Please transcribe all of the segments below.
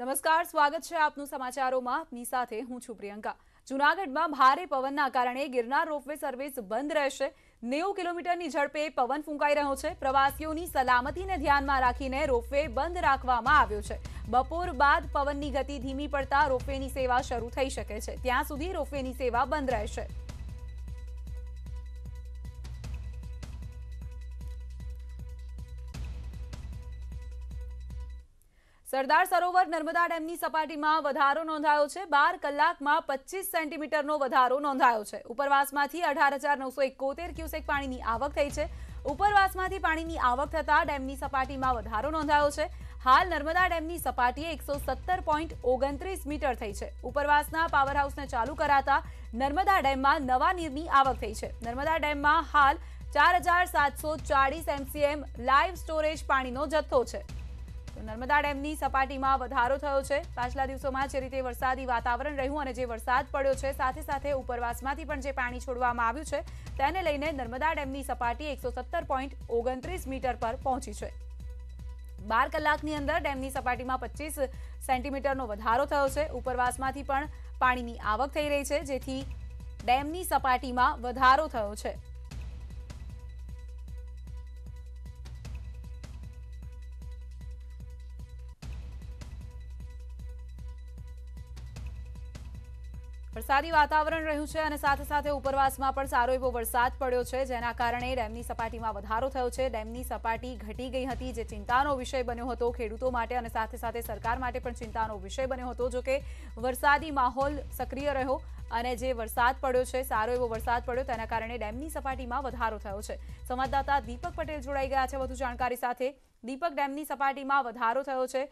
નમસ્કાર, સ્વાગત છે આપનું સમાચારોમાં. આપની સાથે હું છું પ્રિયંકા. જૂનાગઢમાં ભારે પવનના કારણે ગિરનાર રોપવે સર્વિસ બંધ રહેશે. નેવું કિલોમીટરની ઝડપે પવન ફૂંકાઈ રહ્યો છે. પ્રવાસીઓની સલામતીને ધ્યાનમાં રાખીને રોપવે બંધ રાખવામાં આવ્યો છે. બપોર બાદ પવનની ગતિ ધીમી પડતા રોપવેની સેવા શરૂ થઈ શકે છે. ત્યાં સુધી રોપવેની સેવા બંધ રહેશે. સરદાર સરોવર નર્મદા ડેમની સપાટીમાં વધારો નોંધાયો છે. બાર કલાકમાં પચીસ સેન્ટીમીટરનો વધારો નોંધાયો છે. ઉપરવાસમાંથી અઢાર હજાર નવસો એકોતેર ક્યુસેક પાણીની આવક થઈ છે. ઉપરવાસમાંથી પાણીની આવક થતાં ડેમની સપાટીમાં વધારો નોંધાયો છે. હાલ નર્મદા ડેમની સપાટીએ એકસો સત્તર પોઈન્ટ ઓગણત્રીસ મીટર થઈ છે. ઉપરવાસના પાવર હાઉસને ચાલુ કરાતા નર્મદા ડેમમાં નવા નીરની આવક થઈ છે. નર્મદા ડેમમાં હાલ ચાર હજાર સાતસો ચાળીસ એમસીએમ લાઈવ સ્ટોરેજ પાણીનો જથ્થો છે. નર્મદા ડેમની સપાટીમાં વધારો થયો છે. પાછલા દિવસોમાં જે રીતે વરસાદી વાતાવરણ રહ્યું અને જે વરસાદ પડ્યો છે, સાથે સાથે ઉપરવાસમાંથી પણ જે પાણી છોડવામાં આવ્યું છે, તેને લઈને નર્મદા ડેમની સપાટી એકસો મીટર પર પહોંચી છે. બાર કલાકની અંદર ડેમની સપાટીમાં પચીસ સેન્ટીમીટરનો વધારો થયો છે. ઉપરવાસમાંથી પણ પાણીની આવક થઈ રહી છે, જેથી ડેમની સપાટીમાં વધારો થયો છે. વરસાદી વાતાવરણ રહ્યું છે અને સાથે સાથે ઉપરવાસમાં પણ સારો એવો વરસાદ પડ્યો છે, જેના કારણે ડેમની સપાટીમાં વધારો થયો છે. ડેમની સપાટી ઘટી ગઈ હતી, જે ચિંતાનો વિષય બન્યો હતો ખેડૂતો માટે અને સાથે સાથે સરકાર માટે પણ ચિંતાનો વિષય બન્યો હતો, જો કે વરસાદી માહોલ સક્રિય રહ્યો અને જે વરસાદ પડ્યો છે, સારો એવો વરસાદ પડ્યો, તેના કારણે ડેમની સપાટીમાં વધારો થયો છે. સંવાદદાતા દીપક પટેલ જોડાઈ ગયા છે વધુ જાણકારી સાથે. દીપક ડેમની સપાટીમાં વધારો થયો છે.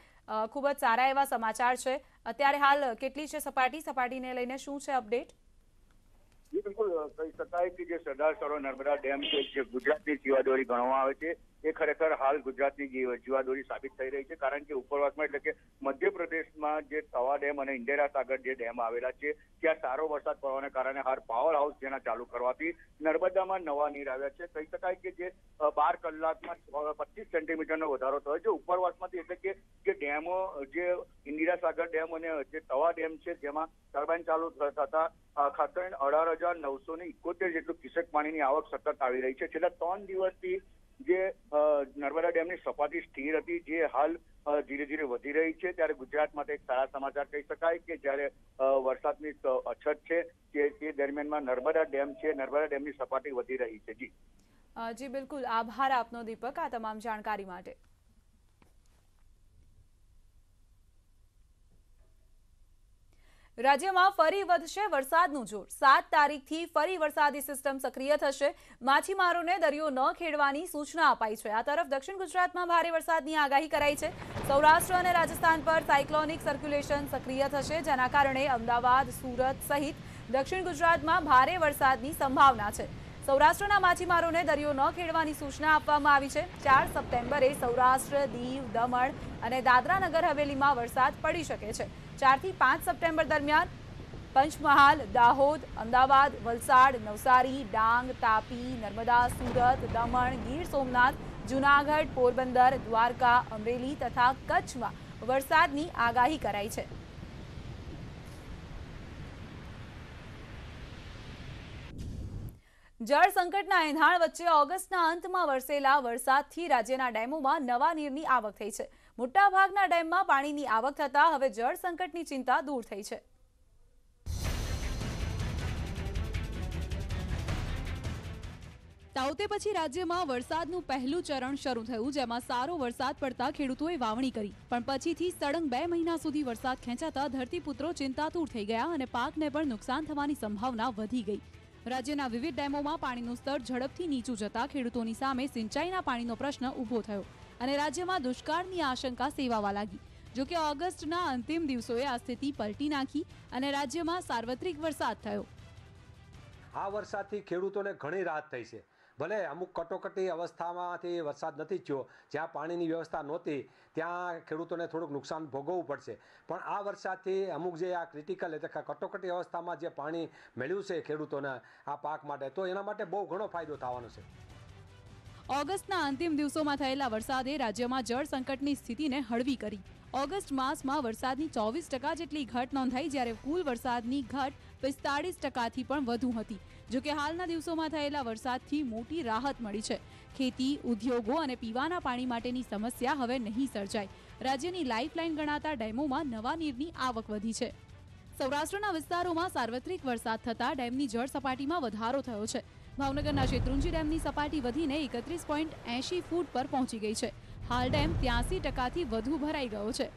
ખૂબ જ સારા એવા સમાચાર છે. અત્યારે હાલ કેટલી છે સપાટી? સપાટીને લઈને શું છે અપડેટ? બિલકુલ કહી શકાય કે જે સરદાર સરોવર નર્મદા ડેમ છે, જે ગુજરાતની જીવાદોરી ગણવામાં આવે છે. એ ખરેખર હાલ ગુજરાતની જીવાદોરી સાબિત થઈ રહી છે. કારણ કે ઉપરવાસમાં એટલે કે મધ્યપ્રદેશમાં જે તવા ડેમ અને ઇન્દિરા સાગર જે ડેમ આવેલા છે, ત્યાં સારો વરસાદ પડવાને કારણે હાલ પાવર હાઉસ જેના ચાલુ કરવાથી નર્મદામાં નવા નીર આવ્યા છે. કહી શકાય કે જે બાર કલાકમાં પચીસ સેન્ટીમીટરનો વધારો થયો છે. ઉપરવાસમાંથી એટલે કે જે ડેમો, જે ઇન્દિરા સાગર ડેમ અને જે તવા ડેમ છે, જેમાં ટર્બાઇન ચાલુ થતા કરીને અઢાર હજાર નવસો ને ઇકોતેર જેટલું ક્યુસેક પાણીની આવક સતત આવી રહી છે. છેલ્લા ત્રણ દિવસથી જે નર્મદા ડેમની સપાટી સ્થિર હતી, જે હાલ ધીરે ધીરે વધી રહી છે. ત્યારે ગુજરાત માટે એક સારા સમાચાર કહી શકાય કે જ્યારે વરસાદની અછત છે કે તે દરમિયાનમાં નર્મદા ડેમ છે, નર્મદા ડેમની સપાટી વધી રહી છે. જી. જી, બિલકુલ. આભાર આપનો દીપક આ તમામ જાણકારી માટે. રાજ્યમાં ફરી વધશે વરસાદનું જોર. સાત તારીખથી ફરી વરસાદી સિસ્ટમ સક્રિય થશે. માછીમારોને દરિયો ન ખેડવાની સૂચના અપાઈ છે. આ તરફ દક્ષિણ ગુજરાતમાં ભારે વરસાદની આગાહી કરાઈ છે. સૌરાષ્ટ્ર અને રાજસ્થાન પર સાયક્લોનિક સર્ક્યુલેશન સક્રિય થશે, જેના કારણે અમદાવાદ, સુરત સહિત દક્ષિણ ગુજરાતમાં ભારે વરસાદની સંભાવના છે. સૌરાષ્ટ્રના માછીમારોને દરિયો ન ખેડવાની સૂચના આપવામાં આવી છે. ચાર સપ્ટેમ્બરે સૌરાષ્ટ્ર, દીવ, દમણ અને દાદરા નગર હવેલીમાં વરસાદ પડી શકે છે. ચારથી પાંચ સપ્ટેમ્બર દરમિયાન પંચમહાલ, દાહોદ, અમદાવાદ, વલસાડ, નવસારી, ડાંગ, તાપી, નર્મદા, સુરત, દમણ, ગીર સોમનાથ, જૂનાગઢ, પોરબંદર, દ્વારકા, અમરેલી તથા કચ્છમાં વરસાદની આગાહી કરાઈ છે. જળ સંકટના એંધાણ વચ્ચે ઓગસ્ટના અંતમાં વરસેલા વરસાદથી રાજ્યના ડેમોમાં નવા નીરની આવક થઈ છે. મોટાભાગના ડેમમાં પાણીની આવક થતાં હવે જળ સંકટની ચિંતા દૂર થઈ છે. તાઉતે પછી રાજ્યમાં વરસાદનું પહેલું ચરણ શરૂ થયું, જેમાં સારો વરસાદ પડતા ખેડૂતોએ વાવણી કરી. પણ પછીથી સળંગ બે મહિના સુધી વરસાદ ખેંચાતા ધરતીપુત્રો ચિંતાતુર થઈ ગયા અને પાકને પણ નુકસાન થવાની સંભાવના વધી ગઈ. રાજ્યના વિવિધ ડેમોમાં પાણીનું સ્તર ઝડપથી નીચું જતા ખેડૂતોની સામે સિંચાઈના પાણીનો પ્રશ્ન ઊભો થયો અને રાજ્યમાં દુષ્કાળની આશંકા સેવાવા લાગી. જોકે ઓગસ્ટના અંતિમ દિવસોએ આ સ્થિતિ પલટી નાખી અને રાજ્યમાં સાર્વત્રિક વરસાદ થયો. આ વરસાદથી ખેડૂતોને ઘણી રાહત થઈ છે. ભલે અમુક કટોકટી અવસ્થામાંથી વરસાદ નથી થયો, જ્યાં પાણીની વ્યવસ્થા નહોતી, ત્યાં ખેડૂતોને થોડુંક નુકસાન ભોગવવું પડશે. પણ આ વરસાદથી અમુક જે આ ક્રિટિકલ એટલે કટોકટી અવસ્થામાં જે પાણી મેળવ્યું છે ખેડૂતોને આ પાક માટે, તો એના માટે બહુ ઘણો ફાયદો થવાનો છે. ઓગસ્ટના અંતિમ દિવસોમાં થયેલા વરસાદે રાજ્યમાં જળ સંકટની સ્થિતિને હળવી કરી. ઓગસ્ટ માસમાં વરસાદની ચોવીસ ટકા જેટલી ઘટ નોંધાઈ, જ્યારે કુલ વરસાદની ઘટ પિસ્તાળીસ ટકાથી પણ વધુ હતી. જોકે હાલના દિવસોમાં થયેલા વરસાદથી મોટી રાહત મળી છે. ખેતી, ઉદ્યોગો અને પીવાના પાણી માટેની સમસ્યા હવે નહીં સર્જાય. રાજ્યની લાઇફલાઇન ગણાતા ડેમોમાં નવા નીરની આવક વધી છે. સૌરાષ્ટ્રના વિસ્તારોમાં સાર્વત્રિક વરસાદ થતાં ડેમની જળ સપાટીમાં વધારો થયો છે. ભાવનગરના શેત્રુંજી ડેમની સપાટી વધીને એકત્રીસ પોઈન્ટ એંશી ફૂટ પર પહોંચી ગઈ છે. હાલ ડેમ ત્યાસી ટકાથી વધુ ભરાઈ ગયો છે.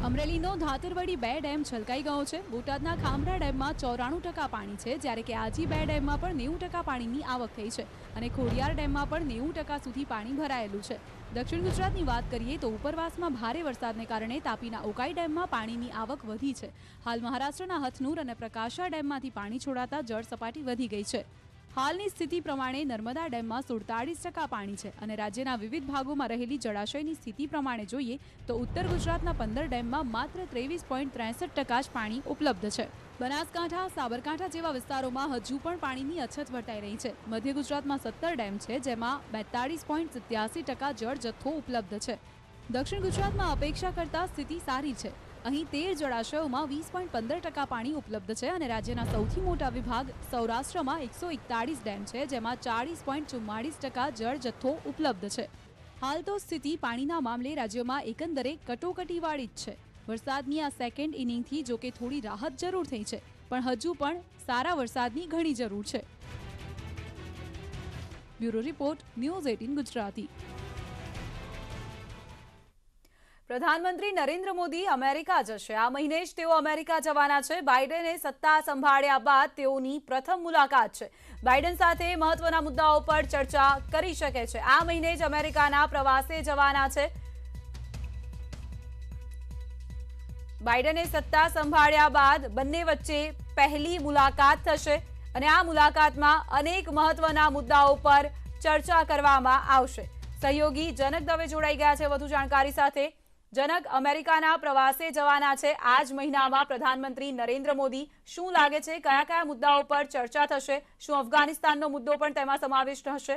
અમરેલીનો ધાતરવડી બે ડેમ છલકાઈ ગયો છે. બોટાદના ખામરા ડેમમાં ચોરાણું ટકા પાણી છે, જ્યારે કે આજી બે ડેમમાં પણ નેવું ટકા પાણીની આવક થઈ છે અને ખોડિયાર ડેમમાં પણ નેવું ટકા સુધી પાણી ભરાયેલું છે. દક્ષિણ ગુજરાતની વાત કરીએ તો ઉપરવાસમાં ભારે વરસાદને કારણે તાપીના ઉકાઈ ડેમમાં પાણીની આવક વધી છે. હાલ મહારાષ્ટ્રના હથનૂર અને પ્રકાશા ડેમમાંથી પાણી છોડાતા જળ સપાટી વધી ગઈ છે. હાલની સ્થિતિ પ્રમાણે નર્મદા ડેમમાં સુડતાળીસ ટકા પાણી છે અને રાજ્યના વિવિધ ભાગોમાં રહેલી જળાશયની સ્થિતિ પ્રમાણે જોઈએ તો ઉત્તર ગુજરાતના પંદર ડેમમાં માત્ર ત્રેવીસ પોઈન્ટ ત્રેસઠ ટકા જ પાણી ઉપલબ્ધ છે. બનાસકાંઠા, સાબરકાંઠા જેવા વિસ્તારોમાં હજુ પણ પાણીની અછત વર્તાઈ રહી છે. મધ્ય ગુજરાતમાં સત્તર ડેમ છે જેમાં બેતાળીસ પોઈન્ટ સિત્યાસી ટકા જળ જથ્થો ઉપલબ્ધ છે. દક્ષિણ ગુજરાતમાં અપેક્ષા કરતાં સ્થિતિ સારી છે. અહીં તેર જળાશયોમાં વીસ પોઈન્ટ પંદર ટકા પાણી ઉપલબ્ધ છે અને રાજ્યના સૌથી મોટા વિભાગ સૌરાષ્ટ્રમાં એકસો એકતાળીસ ડેમ છે, જેમાં ચાળીસ પોઈન્ટ ચુમ્માળીસ ટકા જળ જથ્થો ઉપલબ્ધ છે. હાલ તો સ્થિતિ પાણીના મામલે રાજ્યમાં એકંદરે કટોકટીવાળી જ છે. વરસાદની આ સેકન્ડ ઇનિંગથી જોકે થોડી રાહત જરૂર થઈ છે, પણ હજુ પણ સારા વરસાદની ઘણી જરૂર છે. Bureau report, news eighteen Gujarati. પ્રધાનમંત્રી નરેન્દ્ર મોદી અમેરિકા જશે. આ મહિને જ તેઓ અમેરિકા જવાના છે. બાઇડેને સત્તા સંભાળ્યા બાદ તેઓની પ્રથમ મુલાકાત છે. બાઇડન સાથે મહત્વના મુદ્દાઓ પર ચર્ચા કરી શકે છે. આ મહિને જ અમેરિકાના પ્રવાસે જવાના છે. બાઇડને સત્તા સંભાળ્યા બાદ બંને વચ્ચે પહેલી મુલાકાત થશે અને આ મુલાકાતમાં અનેક મહત્વના મુદ્દાઓ પર ચર્ચા કરવામાં આવશે. સહયોગી જનક દવે જોડાઈ ગયા છે. વધુ જાણકારી સાથે જનક અમેરિકાના પ્રવાસે જવાના છે. આ જ મહિનામાં પ્રધાનમંત્રી નરેન્દ્ર મોદી શું લાગે છે? કયા કયા મુદ્દાઓ પર ચર્ચા થશે? શું અફઘાનિસ્તાનનો મુદ્દો પણ તેમાં સમાવિષ્ટ હશે?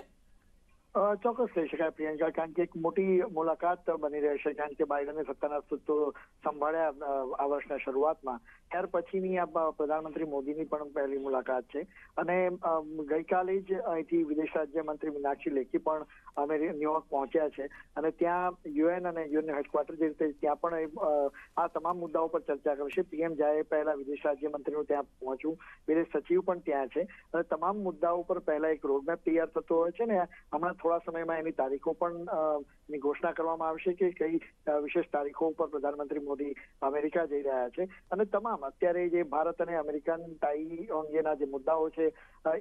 ચોક્કસ કહી શકાય, પ્રિયંકા, કારણ કે એક મોટી મુલાકાત બની રહેશે કારણ કે બાઇડને સત્તાના સૂત્રો સંભાળ્યા આ વર્ષના શરૂઆતમાં. ત્યાર પછીની આ પ્રધાનમંત્રી મોદીની પણ પહેલી મુલાકાત છે. અને ગઈકાલે જ અહીંથી વિદેશ રાજ્યમંત્રી મીનાક્ષી લેખી પણ અમે ન્યુયોર્ક પહોંચ્યા છે. અને ત્યાં યુએન અને યુએન હેડક્વાર્ટર જે રીતે ત્યાં પણ આ તમામ મુદ્દાઓ પર ચર્ચા કરશે. પીએમ જાય પહેલા વિદેશ રાજ્યમંત્રીનું ત્યાં પહોંચવું વિદેશ સચિવ પણ ત્યાં છે. અને તમામ મુદ્દાઓ પર પહેલા એક રોડમેપ તૈયાર થતો હોય છે ને, હમણાં થોડા સમયમાં એની તારીખો પણ ની ઘોષણા કરવામાં આવશે કે કઈ વિશેષ તારીખો ઉપર પ્રધાનમંત્રી મોદી અમેરિકા જઈ રહ્યા છે. અને તમામ અત્યારે જે ભારત અને અમેરિકન ટાઈ અંગેના જે મુદ્દાઓ છે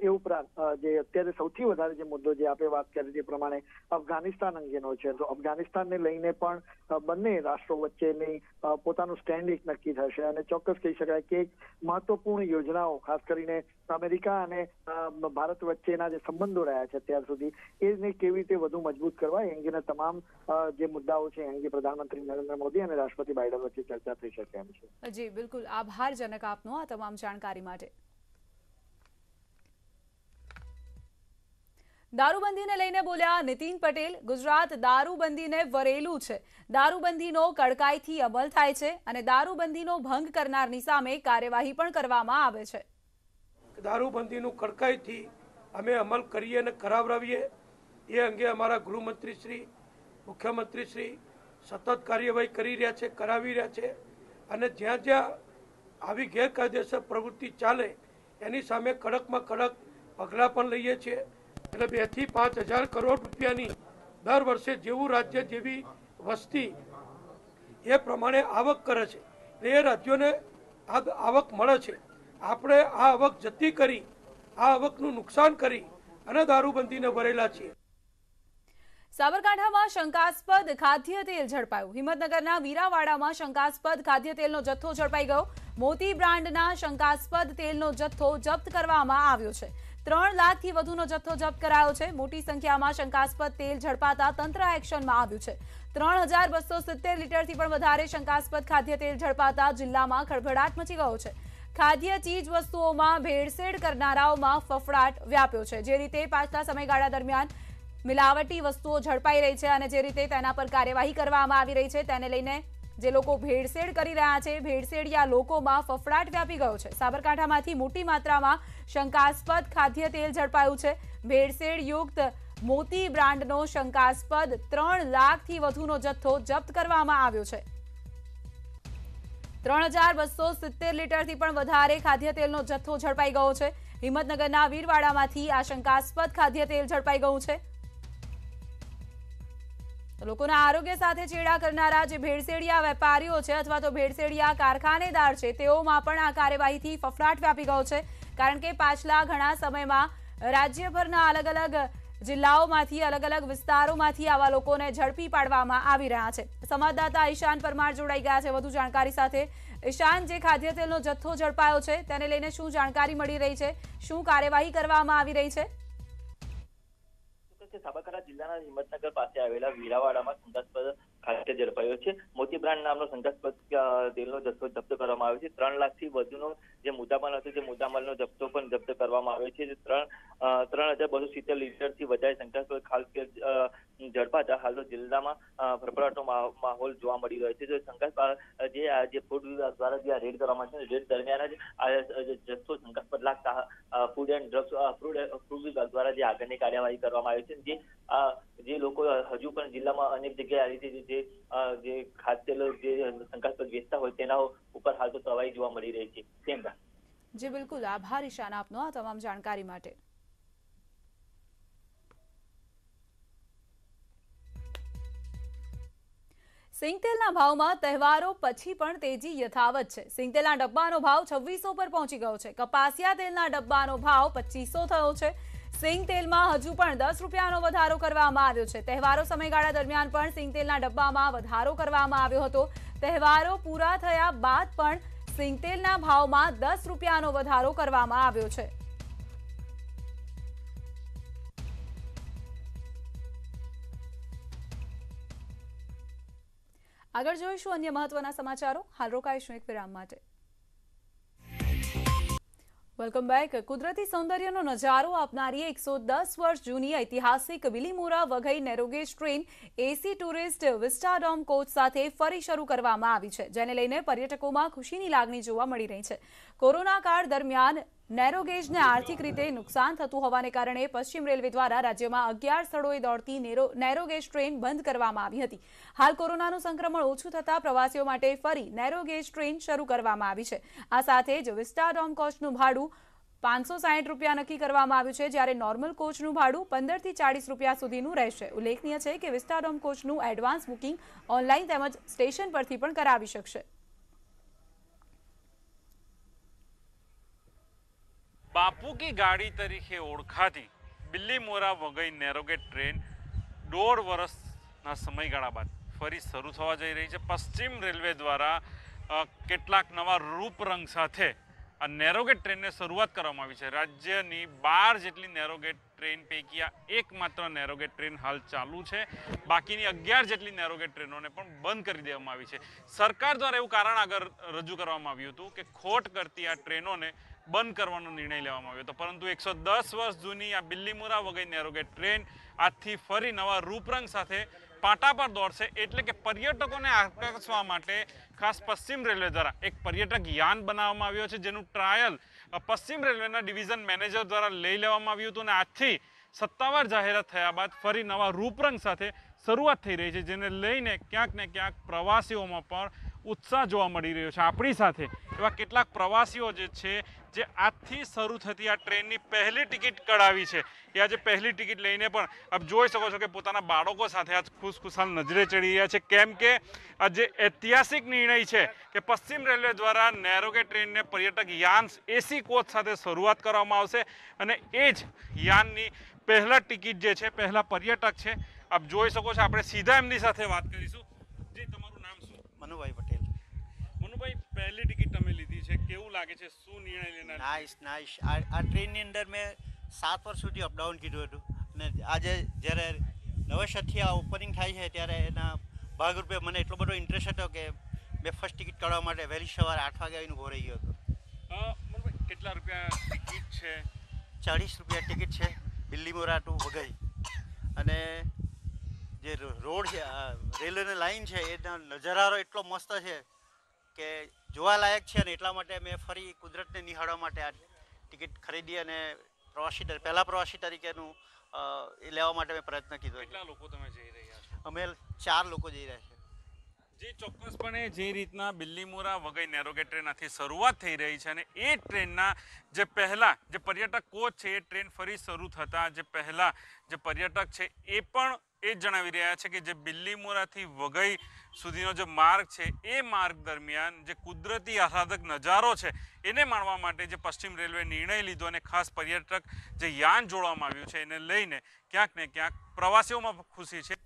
એ ઉપરાંત જે અત્યારે સૌથી વધારે જે મુદ્દો જે આપણે વાત કરી તે પ્રમાણે અફઘાનિસ્તાન અંગેનો છે. તો અફઘાનિસ્તાનને લઈને પણ બંને રાષ્ટ્રો વચ્ચેની પોતાનું સ્ટેન્ડ એક નક્કી થશે. અને ચોક્કસ કહી શકાય કે મહત્વપૂર્ણ યોજનાઓ, ખાસ કરીને અમેરિકા અને ભારત વચ્ચેના જે સંબંધો રહ્યા છે અત્યાર સુધી એને કેવી રીતે વધુ મજબૂત કરવા એ અંગેના તમામ જે મુદ્દાઓ છે એ અંગે પ્રધાનમંત્રી નરેન્દ્ર મોદી અને રાષ્ટ્રપતિ બાઇડન વચ્ચે ચર્ચા થઈ શકે એમ છે. જી બિલકુલ. આભાર જનક આપનો આ તમામ જાણકારી માટે. દારૂબંધીને લઈને બોલ્યા નીતિન પટેલ ગુજરાત દારૂબંધીને વરેલું છે. દારૂબંધીનો કડકાઈથી અમલ થાય છે અને દારૂબંધીનો ભંગ કરનારની સામે કાર્યવાહી પણ કરવામાં આવે છે. દારૂબંધીનું કડકાઈથી અમે અમલ કરીએ અને કરાવડાવીએ એ અંગે અમારા ગૃહમંત્રી શ્રી, મુખ્યમંત્રી શ્રી સતત કાર્યવાહી કરી રહ્યા છે, કરાવી રહ્યા છે અને જ્યાં જ્યાં આવી ગેરકાયદેસર પ્રવૃત્તિ ચાલે એની સામે કડકમાં કડક પગલાં પણ લઈએ છીએ. એટલે બેથી પાંચ હજાર કરોડ રૂપિયાની દર વર્ષે જેવું રાજ્ય જેવી વસ્તી એ પ્રમાણે આવક કરે છે. એ રાજ્યોને આ આવક મળે છે. આપણે આ આવક જતી કરી, આ આવકનું નુકસાન કરી અને દારૂબંધીને ભરેલા છીએ. સાબરકાંઠામાં શંકાસ્પદ ખાદ્ય તેલ ઝડપાયું. હિંમતનગરના વીરાવાડામાં શંકાસ્પદ ખાદ્ય તેલનો જથ્થો ઝડપાઈ ગયો. મોતી બ્રાન્ડના શંકાસ્પદ તેલનો જથ્થો જપ્ત કરવામાં આવ્યો છે. ત્રણ લાખથી વધુનો જથ્થો જપ્ત કરાયો છે. મોટી સંખ્યામાં શંકાસ્પદ તેલ ઝડપાતા તંત્ર એક્શનમાં આવ્યું છે. ત્રણ હજાર બસો સિત્તેર લીટરથી પણ વધારે શંકાસ્પદ ખાદ્ય તેલ ઝડપાતા જિલ્લામાં ખળભળાટ મચી ગયો છે. ખાદ્ય ચીજ વસ્તુઓમાં ભેળસેળ કરનારાઓમાં ફફડાટ વ્યાપ્યો છે. જે રીતે પાછલા સમયગાળા દરમિયાન મિલાવટી વસ્તુઓ ઝડપાઈ રહી છે અને જે રીતે તેના પર કાર્યવાહી કરવામાં આવી રહી છે, તેને લઈને જે લોકો ભેળસેળ કરી રહ્યા છે, ભેળસેળિયા લોકોમાં ફફડાટ વ્યાપી ગયો છે. સાબરકાંઠામાંથી મોટી માત્રામાં શંકાસ્પદ ખાદ્ય તેલ ઝડપાયું છે. ભેળસેળ યુક્ત મોતી બ્રાન્ડનો શંકાસ્પદ ત્રણ લાખથી વધુનો જથ્થો જપ્ત કરવામાં આવ્યો છે. ત્રણ હજાર બસો સિત્તેર લીટરથી પણ વધારે ખાદ્ય તેલનો જથ્થો ઝડપાઈ ગયો છે. હિંમતનગરના વીરવાડામાંથી આ શંકાસ્પદ ખાદ્ય તેલ ઝડપાઈ ગયું છે. તો લોકોના આરોગ્ય સાથે ચેડા કરનારા જે ભેળસેડિયા વેપારીઓ છે અથવા તો ભેળસેડિયા કારખાનેદાર છે, તેઓમાં પણ આ કાર્યવાહીથી ફફડાટ વ્યાપી ગયો છે. કારણ કે પાછલા ઘણા સમયમાં રાજ્યભરના અલગ અલગ જિલ્લાઓમાંથી અલગ અલગ વિસ્તારોમાંથી આવા લોકોને ઝડપી પાડવામાં આવી રહ્યા છે. સંવાદદાતા ઈશાન પરમાર જોડાઈ ગયા છે વધુ જાણકારી સાથે. ઈશાન, જે ખાદ્ય તેલનો જથ્થો ઝડપાયો છે, તેને લઈને શું જાણકારી મળી રહી છે? શું કાર્યવાહી કરવામાં આવી રહી છે? કે સાબરકાંઠા જિલ્લાના હિંમતનગર પાસે આવેલા વીરાવાડામાં શંકાસ્પદ ખાતે ઝડપાયો છે. મોતી બ્રાન્ડ નામનો શંકાસ્પદ તેલનો જથ્થો જપ્ત કરવામાં આવ્યો છે. ત્રણ લાખથી વધુનો જે મુદ્દામાલ હતો તે મુદ્દામાલનો જથ્થો પણ જપ્ત કરવામાં આવ્યો છે. ત્રણ ત્રણ હજાર બસો સિત્તેર લીટરથી વધારે શંકાસ્પદ ખાલ ઝડપાતા હાલ જિલ્લામાં ફફડાટનો માહોલ જોવા મળી રહ્યો છે. જો શંકાસ્પદ જે જે ફૂડ વિભાગ દ્વારા જે રેડ કરવામાં છે રેડ દરમિયાન જ જથ્થો શંકાસ્પદ લાગતા food and drugs food food વિભાગ દ્વારા જે આગળની કાર્યવાહી કરવામાં આવી છે જે જે લોકો હજુ પણ જિલ્લામાં અનેક જગ્યાએ આવી રીતે જે જે ખાદ્ય જે શંકાસ્પદ વેચતા હોય તેના ઉપર હાલ તો તવાઈ જોવા મળી રહી છે. કેમ? જી, બિલકુલ. આભાર ઈશાન આપનો આ તમામ જાણકારી માટે. સિંગતેલના ભાવમાં તહેવારો પછી પણ તેજી યથાવત છે. સિંગતેલના ડબ્બાનો ભાવ છવ્વીસો પર પહોંચી ગયો છે. કપાસિયા તેલના ડબ્બાનો ભાવ પચીસો થયો છે. સિંગ તેલમાં હજુ પણ દસ રૂપિયાનો વધારો કરવામાં આવ્યો છે. તહેવારો સમયગાળા દરમિયાન પણ સિંગ તેલના ડબ્બામાં વધારો કરવામાં આવ્યો હતો. તહેવારો પૂરા થયા બાદ પણ સિંગ તેલના ભાવમાં દસ રૂપિયાનો વધારો કરવામાં આવ્યો છે. આગળ જોઈશું અન્ય મહત્વના સમાચારો. હાલ રોકાઈશું એક વિરામ માટે. વેલકમ બેક કુદરતી સૌંદર્યનો નજારો આપનારી એકસો દસ વર્ષ જૂની ઐતિહાસિક Bilimora Waghai narrow gauge train AC tourist Vistadome coach સાથે ફરી શરૂ કરવામાં આવી છે, જેને લઈને પર્યટકોમાં ખુશીની લાગણી જોવા મળી રહી છે. કોરોના કાળ દરમિયાન નેરોગેજને આર્થિક રીતે નુકસાન થતું હોવાને કારણે પશ્ચિમ રેલવે દ્વારા રાજ્યમાં અગિયાર સ્થળોએ દોડતી નેરો ગેજ ટ્રેન બંધ કરવામાં આવી હતી. હાલ કોરોનાનું સંક્રમણ ઓછું થતાં પ્રવાસીઓ માટે ફરી નેરોગેજ ટ્રેન શરૂ કરવામાં આવી છે. આ સાથે જ વિસ્ટાડોમ કોચનું ભાડું પાંચસો સાઠ રૂપિયા નક્કી કરવામાં આવ્યું છે, જ્યારે નોર્મલ કોચનું ભાડું પંદરથી ચાળીસ રૂપિયા સુધીનું રહેશે. ઉલ્લેખનીય છે કે વિસ્ટાડોમ કોચનું એડવાન્સ બુકિંગ ઓનલાઈન તેમજ સ્ટેશન પરથી પણ કરાવી શકશે. બાપુ કી ગાડી તરીકે ઓળખાતી બિલ્લી મોરા વગઈ નેરોગેટ ટ્રેન દોઢ વર્ષના સમયગાળા બાદ ફરી શરૂ થવા જઈ રહી છે. પશ્ચિમ રેલવે દ્વારા કેટલાક નવા રૂપરંગ સાથે આ નેરોગેટ ટ્રેનને શરૂઆત કરવામાં આવી છે. રાજ્યની બાર જેટલી નેરોગેટ ટ્રેન પૈકી આ એકમાત્ર નેરોગેટ ટ્રેન હાલ ચાલુ છે. બાકીની અગિયાર જેટલી નેરોગેટ ટ્રેનોને પણ બંધ કરી દેવામાં આવી છે. સરકાર દ્વારા એવું કારણ આગળ રજૂ કરવામાં આવ્યું હતું કે ખોટ કરતી આ ટ્રેનોને બંધ કરવાનો નિર્ણય લેવામાં આવ્યો હતો. પરંતુ એકસો દસ વર્ષ જૂની આ બિલ્લીમુરા વગઈ નેરોગેટ ટ્રેન આજથી ફરી નવા રૂપરંગ સાથે પાટા પર દોડશે એટલે કે પર્યટકોને આકર્ષવા માટે ખાસ પશ્ચિમ રેલવે દ્વારા એક પર્યટક યાન બનાવવામાં આવ્યો છે, જેનું ટ્રાયલ પશ્ચિમ રેલવેના ડિવિઝન મેનેજર દ્વારા લઈ લેવામાં આવ્યું હતું અને આજથી સત્તાવાર જાહેરાત થયા બાદ ફરી નવા રૂપરંગ સાથે શરૂઆત થઈ રહી છે, જેને લઈને ક્યાંક ને ક્યાંક પ્રવાસીઓમાં પણ ઉત્સાહ જોવા મળી રહ્યો છે. આપણી સાથે એવા કેટલાક પ્રવાસીઓ જે છે જે આજથી શરૂ થતી આ ટ્રેનની પહેલી ટિકિટ કઢાવી છે. એ આજે પહેલી ટિકિટ લઈને પણ આપ જોઈ શકો છો કે પોતાના બાળકો સાથે આજ ખુશખુશાલ નજરે ચડી રહ્યા છે. કેમ કે આ જે ઐતિહાસિક નિર્ણય છે કે પશ્ચિમ રેલવે દ્વારા નેરોગે ટ્રેનને પર્યટક યાન એસી કોચ સાથે શરૂઆત કરવામાં આવશે અને એ જ યાનની પહેલા ટિકિટ જે છે પહેલા પર્યટક છે આપ જોઈ શકો છો. આપણે સીધા એમની સાથે વાત કરીશું. જી તમારું નામ શું? મનુભાઈ પટેલ. મનુભાઈ પહેલી ટિકિટ તમે લીધી છે? કેવું લાગે છે? શું નિર્ણય લેનાર નાઇસ નાઇસ આ આ ટ્રેનની અંદર મેં સાત વર્ષ સુધી અપડાઉન કીધું હતું. અને આજે જ્યારે નવેસરથી આ ઓપનિંગ થાય છે ત્યારે એના ભાગરૂપે મને એટલો બધો ઇન્ટરેસ્ટ હતો કે મેં ફર્સ્ટ ટિકિટ કાઢવા માટે વહેલી સવારે આઠ વાગે આવીને ઊભો રહી ગયો હતો. કેટલા રૂપિયા ટિકિટ છે? ચાળીસ રૂપિયા ટિકિટ છે બિલ્લીમોરા ટુ વઘઈ. અને જે રોડ છે આ રેલવેની લાઈન છે એના નજારો એટલો મસ્ત છે કે જોવાલાયક છે અને એટલા માટે મેં ફરી કુદરતને નિહાળવા માટે આ ટિકિટ ખરીદી અને પ્રવાસી પહેલા પ્રવાસી તરીકેનું એ લેવા માટે મેં પ્રયત્ન કીધો કેટલા લોકો તમે જઈ રહ્યા છો? અમે ચાર લોકો જઈ રહ્યા છે. જે ચોક્કસપણે જે રીતના બિલ્લીમોરા વગઈ નેરોગેટ ટ્રેનથી શરૂઆત થઈ રહી છે અને એ ટ્રેનના જે પહેલાં જે પર્યટક કોચ છે એ ટ્રેન ફરી શરૂ થતાં જે પહેલાં જે પર્યટક છે એ પણ એ જ જણાવી રહ્યા છે કે જે બિલ્લીમોરાથી વઘઈ સુધીનો જે માર્ગ છે, એ માર્ગ દરમિયાન જે કુદરતી આહલાદક નજારો છે, એને માણવા માટે જે પશ્ચિમ રેલવે નિર્ણય લીધો અને ખાસ પર્યટક જે યાન જોડવામાં આવ્યું છે, એને લઈને ક્યાંક ને ક્યાંક પ્રવાસીઓમાં ખુશી છે.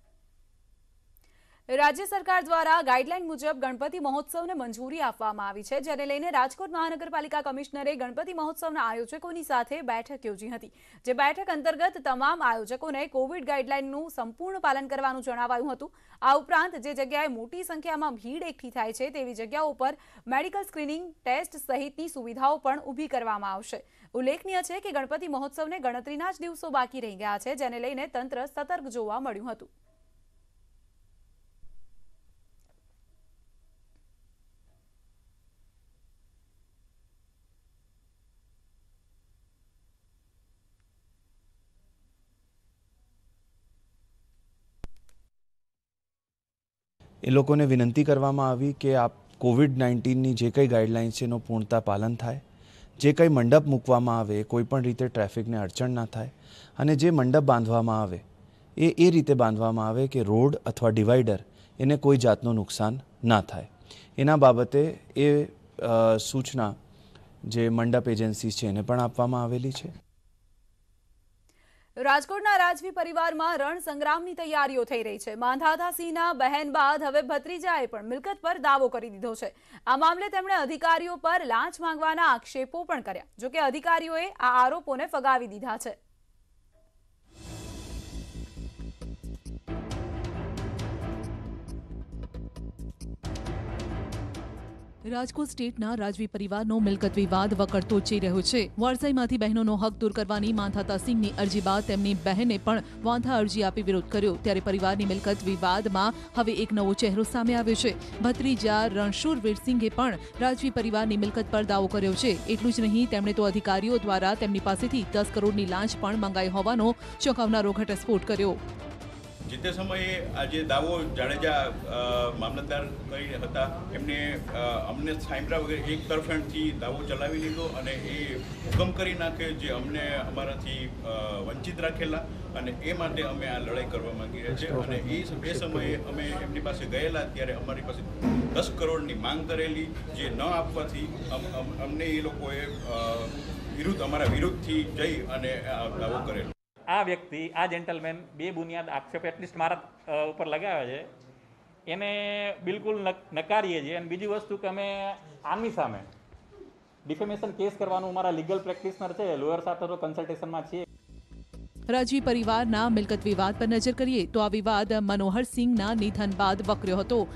રાજ્ય સરકાર દ્વારા ગાઈડલાઈન મુજબ ગણપતિ મહોત્સવને મંજૂરી આપવામાં આવી છે, જેને લઈને રાજકોટ મહાનગરપાલિકા કમિશનરે ગણપતિ મહોત્સવના આયોજકોની સાથે બેઠક યોજી હતી, જે બેઠક અંતર્ગત તમામ આયોજકોને કોવિડ ગાઈડલાઈનનું સંપૂર્ણ પાલન કરવાનું જણાવાયું હતું. આ ઉપરાંત જે જગ્યાએ મોટી સંખ્યામાં ભીડ એકઠી થાય છે, તેવી જગ્યાઓ પર મેડિકલ સ્ક્રીનિંગ ટેસ્ટ સહિતની સુવિધાઓ પણ ઊભી કરવામાં આવશે. ઉલ્લેખનીય છે કે ગણપતિ મહોત્સવને ગણતરીના જ દિવસો બાકી રહી ગયા છે, જેને લઈને તંત્ર સતર્ક જોવા મળ્યું હતું. એ લોકોને વિનંતી કરવામાં આવી કે આપ કોવિડ નાઇન્ટીનની જે કંઈ ગાઈડલાઇન્સ છે એનું પૂર્ણતા પાલન થાય. જે કંઈ મંડપ મૂકવામાં આવે એ કોઈ પણ રીતે ટ્રાફિકને અડચણ ના થાય અને જે મંડપ બાંધવામાં આવે, એ એ રીતે બાંધવામાં આવે કે રોડ અથવા ડિવાઈડર એને કોઈ જાતનું નુકસાન ના થાય. એના બાબતે એ સૂચના જે મંડપ એજન્સી છે એને પણ આપવામાં આવેલી છે. રાજકોટના રાજવી પરિવારમાં રણ સંગ્રામની તૈયારીઓ થઈ રહી છે. માંધાતા સિંહના બહેન બાદ હવે ભત્રીજાએ પણ મિલકત પર દાવો કરી દીધો છે. આ મામલે તેમણે અધિકારીઓ પર લાંચ માંગવાના આક્ષેપો પણ કર્યા, જોકે અધિકારીઓએ આ આરોપોને ફગાવી દીધા છે. રાજકોટ સ્ટેટના રાજવી પરિવારનો મિલકત વિવાદ વકરતો જઈ રહ્યો છે. વારસાઈમાંથી બહેનોનો હક દૂર કરવાની માંધાતા સિંહની અરજી બાદ તેમની બહેને પણ વાંધા અરજી આપી વિરોધ કર્યો. ત્યારે પરિવારની મિલકત વિવાદમાં હવે એક નવો ચહેરો સામે આવ્યો છે. ભત્રીજા રણશૂર વીરસિંઘે પણ રાજવી પરિવારની મિલકત પર દાવો કર્યો છે. એટલું જ નહીં, તેમણે તો અધિકારીઓ દ્વારા તેમની પાસેથી દસ કરોડની લાંચ પણ મંગાઈ હોવાનો ચોંકાવનારો ઘટસ્ફોટ કર્યો. જે તે સમયે આ જે દાવો જાડેજા મામલતદાર કરી હતા એમને અમને સાંભળ્યા વગર એક તરફેણથી દાવો ચલાવી લીધો અને એ હુકમ કરી નાખે જે અમને અમારાથી વંચિત રાખેલા અને એ માટે અમે આ લડાઈ કરવા માંગી રહ્યા છીએ અને એ એ સમયે અમે એમની પાસે ગયેલા ત્યારે અમારી પાસે દસ કરોડની માંગ કરેલી જે ન આપવાથી અમ- અમ- અમને એ લોકોએ વિરુદ્ધ અમારા વિરુદ્ધથી જઈ અને આ દાવો કરેલો. આ વ્યક્તિ, આ જેન્ટલમેન બે બુનિયાદ આક્ષેપ એટલીસ્ટ મારા ઉપર લગાવે છે. એને બિલકુલ નક- નકારીએ છીએ. અને બીજી વસ્તુ કે અમે આની સામે ડિફેમેશન કેસ કરવાનું મારા લીગલ પ્રેક્ટિશનર છે લોયર સાથે તો કન્સલ્ટેશનમાં છીએ. રાજી પરિવારના મિલકત વિવાદ પર નજર કરીએ તો આ વિવાદ મનોહર સિંહના નિધન બાદ વકર્યો હતો.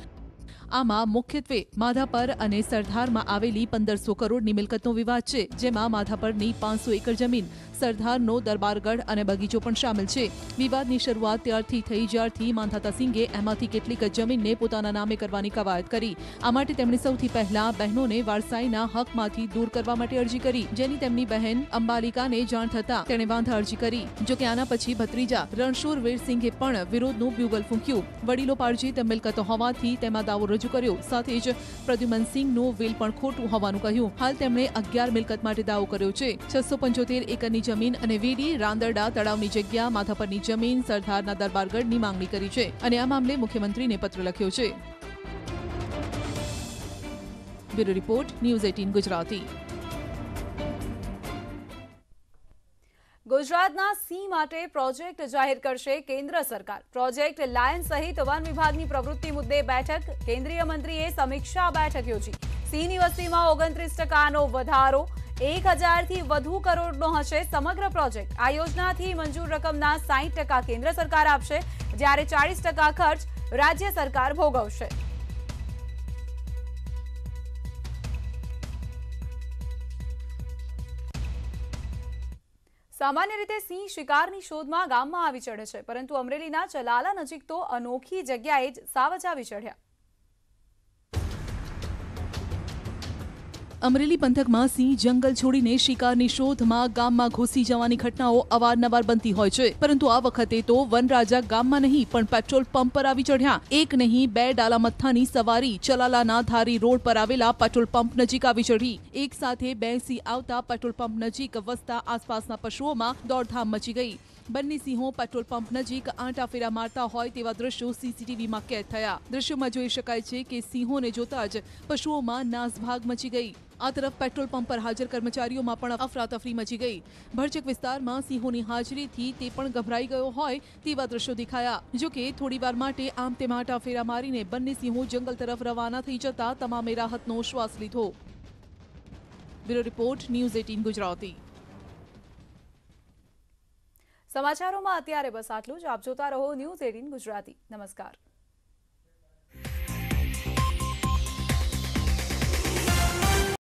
આમાં મુખ્યત્વે માધાપર અને સરદારમાં આવેલી પંદરસો કરોડની મિલકતનો વિવાદ છે, જેમાં માધાપરની પાંચસો એકર જમીન સરદારનો દરબારગઢ અને બગીચો પણ સામેલ છે. વિવાદની શરૂઆત ત્યારથી થઈ જ્યારથી માંધાતા સિંઘે એમાંથી કેટલીક જમીનને પોતાના નામે કરવાની કવાયત કરી. આ માટે તેમણે સૌથી પહેલા બહેનોને વારસાઈના હકમાંથી દૂર કરવા માટે અરજી કરી, જેની તેમની બહેન અંબાલિકાને જાણ થતા તેણે વાંધા અરજી કરી. જોકે આના પછી ભત્રીજા રણશૂર વીરસિંઘે પણ વિરોધનું બ્યુગલ ફૂંક્યું. વડીલો પાર્જિત મિલકતો હોવાથી તેમાં દાવો રજૂ કર્યો. સાથે જ પ્રદ્યુમન વેલ પણ ખોટું હોવાનું કહ્યું. હાલ તેમણે અગિયાર મિલકત માટે દાવો કર્યો છે. છસો પંચોતેર એકરની જમીન અને વીડી, રાંદરડા તળાવની જગ્યા માથાપરની જમીન, સરદારના દરબારગઢની માંગણી કરી છે અને આ મામલે મુખ્યમંત્રીને પત્ર લખ્યો છે. Bureau report, news eighteen Gujarati. ગુજરાતના સિંહ માટે પ્રોજેક્ટ જાહેર કરશે કેન્દ્ર સરકાર. પ્રોજેક્ટ લાયન સહિત વન વિભાગની પ્રવૃત્તિ મુદ્દે બેઠક. કેન્દ્રીય મંત્રીએ સમીક્ષા બેઠક યોજી. સિંહની વસ્તીમાં ઓગણત્રીસ ટકાનો વધારો, એક હજારથી વધુ કરોડનો હશે સમગ્ર પ્રોજેક્ટ. આ યોજનાથી મંજૂર રકમના સાહીઠ ટકા કેન્દ્ર સરકાર આપશે, જ્યારે ચાળીસ ટકા ખર્ચ રાજ્ય સરકાર ભોગવશે. સામાન્ય રીતે સિંહ શિકારની શોધમાં ગામમાં આવી ચડે છે, પરંતુ અમરેલીના ચલાલા નજીક તો અનોખી જગ્યાએ જ સાવજ આવી ચડ્યા. અમરેલી પંથકમાં સિંહ જંગલ છોડીને શિકારની શોધમાં ગામમાં ઘૂસી જવાની ઘટનાઓ અવારનવાર બનતી હોય છે. પરંતુ આ વખતે તો વનરાજા ગામમાં નહીં, પણ પેટ્રોલ પંપ પર આવી ચઢ્યા. એક નહીં, બે ડાલા મથ્થાની સવારી ચલાલાના ધારી રોડ પર આવેલા પેટ્રોલ પંપ નજીક આવી ચઢી. એક સાથે બે સિંહ આવતા પેટ્રોલ પંપ નજીક વસતા આસપાસના પશુઓમાં દોડધામ મચી ગઈ. બંને સિંહો પેટ્રોલ પંપ નજીક આંટા ફેરા મારતા હોય તેવા દ્રશ્યો સીસીટીવીમાં કેદ થયા. દ્રશ્યોમાં જોઈ શકાય છે કે સિંહોને જોતા જ પશુઓમાં નાસભાગ મચી ગઈ. આ તરફ પેટ્રોલ પંપ પર હાજર કર્મચારીઓમાં પણ અફરાતફરી મચી ગઈ. ભરચક વિસ્તારમાં સિંહોની હાજરીથી તે પણ ગભરાઈ ગયો હોય તેવા દ્રશ્યો દેખાયા. જો કે થોડીવાર માટે આમ તેમ આંટા ફેરા મારીને બંને સિંહો જંગલ તરફ રવાના થઈ જતા તમામે રાહતનો શ્વાસ લીધો. Bureau report, news eighteen Gujarati. સમાચારોમાં અત્યારે બસ આટલું જ. આપ જોતા રહો ન્યૂઝ એટીન ગુજરાતી. નમસ્કાર.